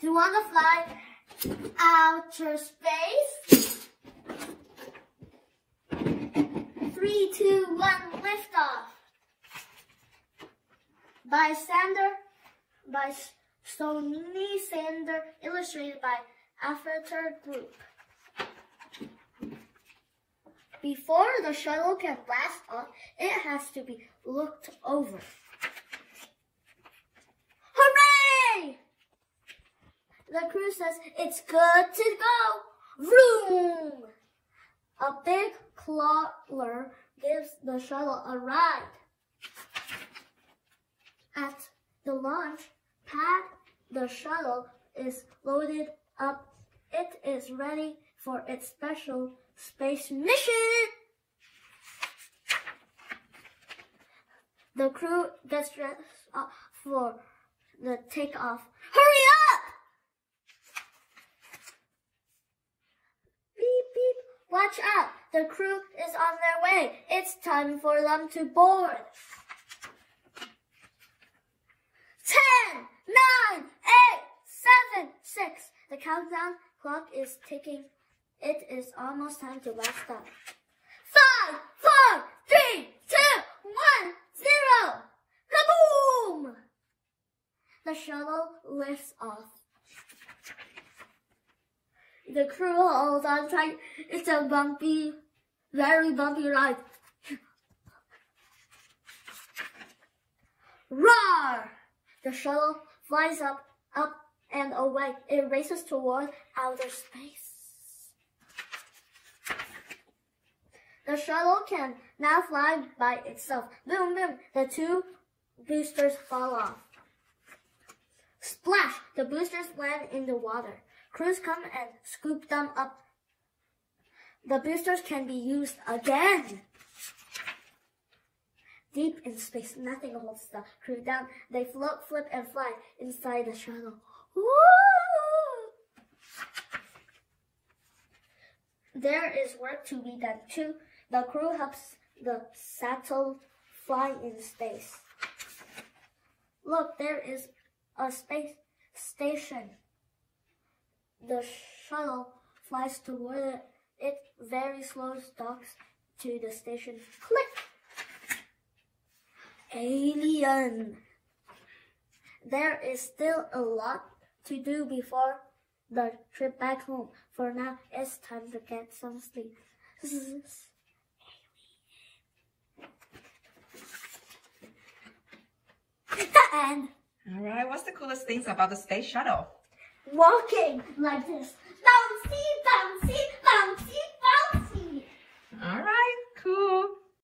Do you want to fly outer space? Three, two, one, lift off. By Sander, by Stoney Sander, illustrated by Avatar Group. Before the shuttle can blast off, it has to be looked over. The crew says it's good to go. Vroom! A big crawler gives the shuttle a ride. At the launch pad, the shuttle is loaded up. It is ready for its special space mission. The crew gets dressed up for the takeoff. Watch out. The crew is on their way. It's time for them to board. Ten, nine, eight, seven, six. The countdown clock is ticking. It is almost time to blast off. Five, four, three, two, one, zero. Kaboom! The shuttle lifts off. The crew holds on tight. It's a bumpy, very bumpy ride. Roar! The shuttle flies up, up and away. It races toward outer space. The shuttle can now fly by itself. Boom, boom. The two boosters fall off. Splash! The boosters land in the water. Crews come and scoop them up. The boosters can be used again. Deep in space, nothing holds the crew down. They float, flip, and fly inside the shuttle. Woo! There is work to be done too. The crew helps the shuttle fly in space. Look, there is a space station. The shuttle flies toward it. It very slow docks to the station. Click! Alien! There is still a lot to do before the trip back home. For now, it's time to get some sleep. the end. All right, what's the coolest things about the space shuttle? Walking like this. Bouncy, bouncy,